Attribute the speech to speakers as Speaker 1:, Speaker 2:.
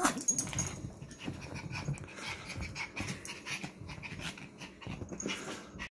Speaker 1: Ah!